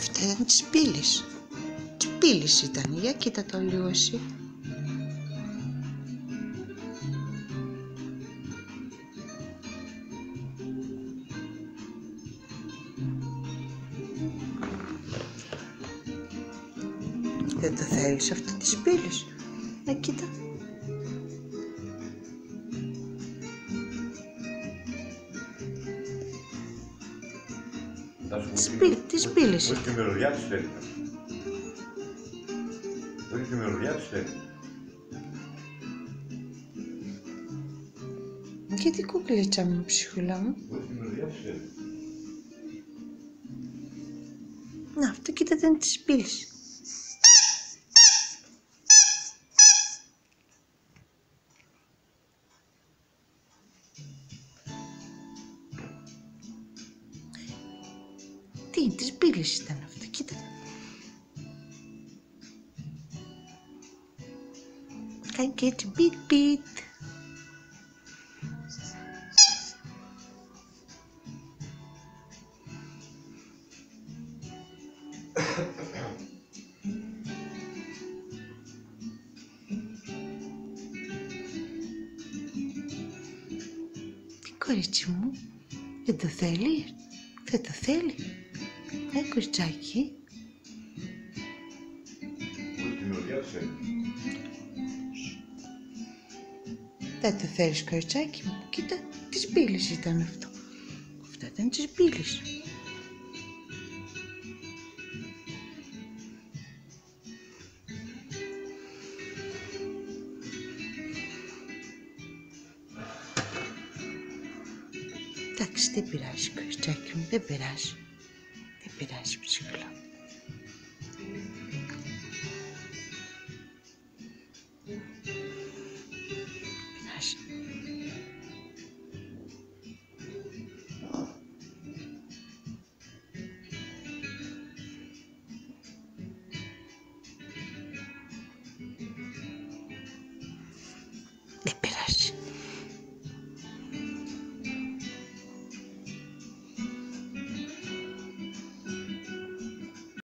Αυτά ήταν της πύλης. Της πύλης ήταν. Για κοίτα το λίγο εσύ. Δεν το θέλεις αυτό της πύλης. Να κοίτα. Θα σου Της πω τι- πύλη- της πώς- πύλης. Πώς τη μυρωδιά της φέρνει. Πώς τη μυρωδιά της φέρνει. Γιατί κουκλίτσα μου, ψυχούλα μου; Πώς τη μυρωδιά της φέρνει. Να, αυτό κοίτα ήταν της πύλης. Τι, της πύλης ήταν αυτό, κοίτα. Κάνει και έτσι μπιτ μπιτ. Τι κορίτσι μου, δεν το θέλει, δεν το θέλει. Ε, κοριτσάκι, Πώς τη μυρωδιά της φέρνει. δεν το θέλεις κοριτσάκι μου. Κοίτα, της πύλης ήταν αυτό. Αυτό ήταν της πύλης. Εντάξει, δεν πειράζει κοριτσάκι μου, δεν πειράζει. بدهش بچکلا بدهش